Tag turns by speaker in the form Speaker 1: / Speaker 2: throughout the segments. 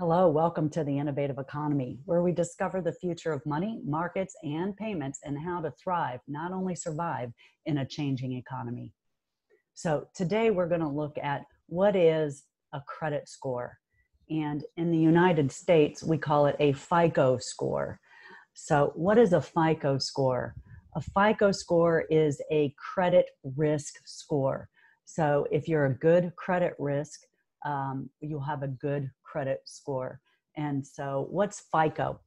Speaker 1: Hello, welcome to the Innovative Economy, where we discover the future of money, markets, and payments and how to thrive, not only survive, in a changing economy. So, today we're going to look at what is a credit score. And in the United States, we call it a FICO score. So, what is a FICO score? A FICO score is a credit risk score. So, if you're a good credit risk, um, you'll have a good credit score. And so, what's FICO?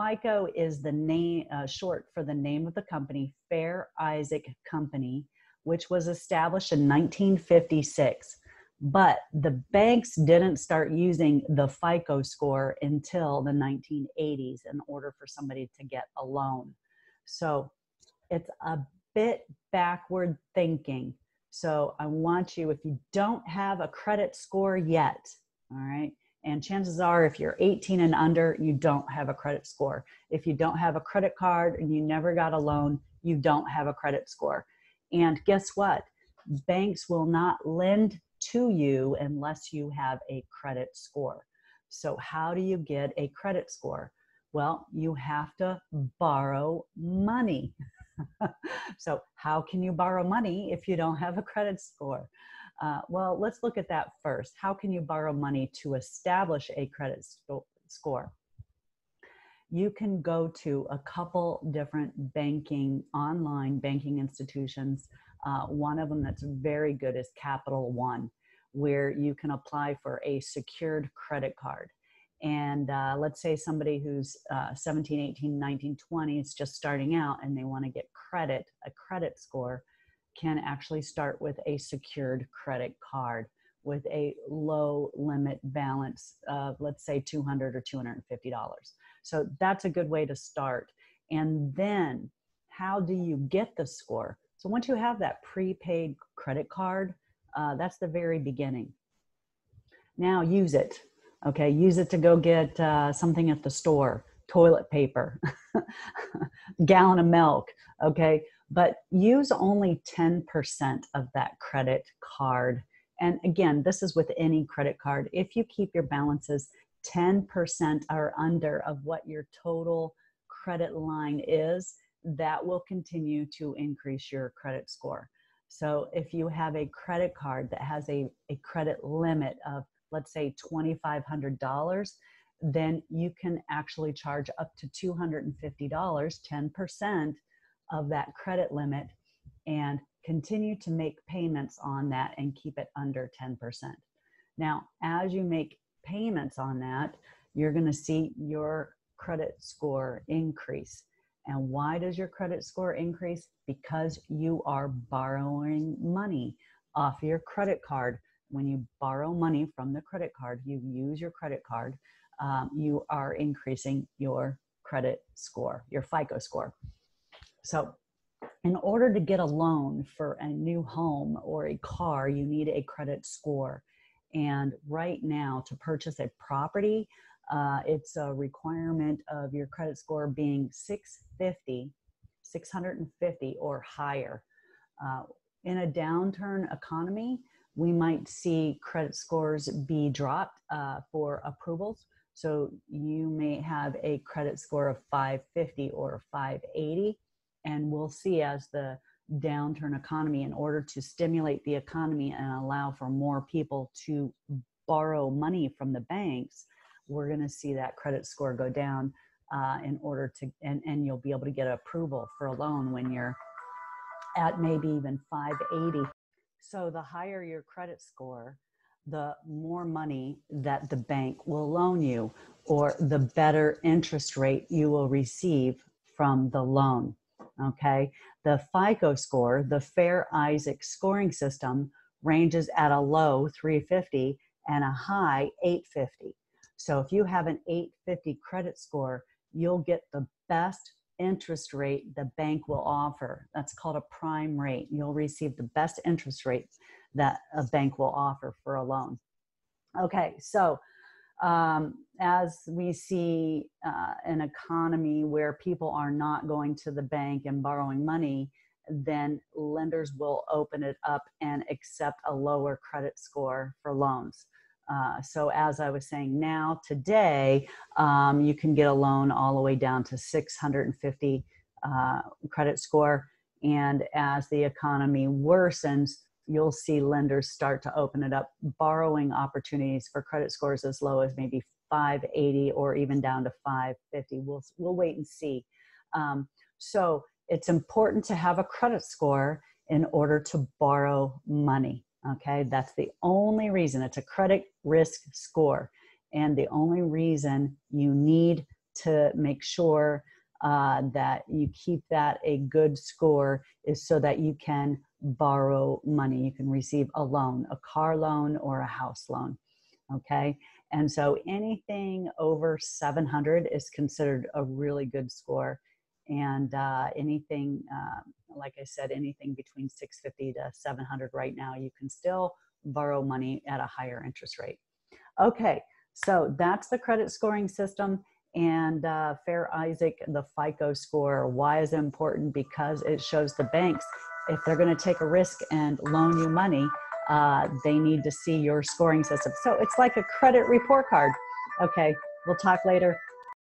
Speaker 1: FICO is the name uh, short for the name of the company, Fair Isaac Company, which was established in 1956. But the banks didn't start using the FICO score until the 1980s in order for somebody to get a loan. So it's a bit backward thinking. So I want you, if you don't have a credit score yet, all right, and chances are if you're 18 and under, you don't have a credit score. If you don't have a credit card and you never got a loan, you don't have a credit score. And guess what? Banks will not lend to you unless you have a credit score. So, how do you get a credit score? Well, you have to borrow money. so, how can you borrow money if you don't have a credit score? Uh, well, let's look at that first. How can you borrow money to establish a credit score? You can go to a couple different banking, online banking institutions uh, one of them that's very good is Capital One, where you can apply for a secured credit card. And uh, let's say somebody who's uh, 17, 18, 19, 20 is just starting out and they want to get credit, a credit score, can actually start with a secured credit card with a low limit balance of, let's say, 200 or $250. So that's a good way to start. And then, how do you get the score? So once you have that prepaid credit card, uh, that's the very beginning. Now use it. Okay, use it to go get uh, something at the store, toilet paper, gallon of milk. Okay, but use only 10% of that credit card. And again, this is with any credit card. If you keep your balances 10% or under of what your total credit line is, that will continue to increase your credit score. So if you have a credit card that has a, a credit limit of, let's say, $2,500, then you can actually charge up to $250, 10% of that credit limit, and continue to make payments on that and keep it under 10%. Now, as you make payments on that, you're going to see your credit score increase. And why does your credit score increase? Because you are borrowing money off your credit card. When you borrow money from the credit card, you use your credit card, um, you are increasing your credit score, your FICO score. So, in order to get a loan for a new home or a car, you need a credit score. And right now, to purchase a property, uh, it's a requirement of your credit score being 650, 650 or higher. Uh, in a downturn economy, we might see credit scores be dropped uh, for approvals. So you may have a credit score of 550 or 580, and we'll see as the downturn economy, in order to stimulate the economy and allow for more people to borrow money from the banks, we're going to see that credit score go down uh, in order to, and, and you'll be able to get approval for a loan when you're at maybe even 580. So the higher your credit score, the more money that the bank will loan you, or the better interest rate you will receive from the loan. Okay. The FICO score, the Fair Isaac scoring system, ranges at a low 350 and a high 850. So if you have an 850 credit score, you'll get the best interest rate the bank will offer. That's called a prime rate. You'll receive the best interest rate that a bank will offer for a loan. Okay, so um, as we see uh, an economy where people are not going to the bank and borrowing money, then lenders will open it up and accept a lower credit score for loans. Uh, so as I was saying, now today um, you can get a loan all the way down to 650 uh, credit score, and as the economy worsens, you'll see lenders start to open it up, borrowing opportunities for credit scores as low as maybe 580 or even down to 550. We'll we'll wait and see. Um, so it's important to have a credit score in order to borrow money. Okay, that's the only reason it's a credit risk score, and the only reason you need to make sure uh, that you keep that a good score is so that you can borrow money. You can receive a loan, a car loan, or a house loan. Okay, and so anything over 700 is considered a really good score and uh, anything uh, like i said anything between 650 to 700 right now you can still borrow money at a higher interest rate. Okay so that's the credit scoring system and uh, fair isaac the fico score why is it important? Because it shows the banks if they're going to take a risk and loan you money uh, they need to see your scoring system. So it's like a credit report card. Okay we'll talk later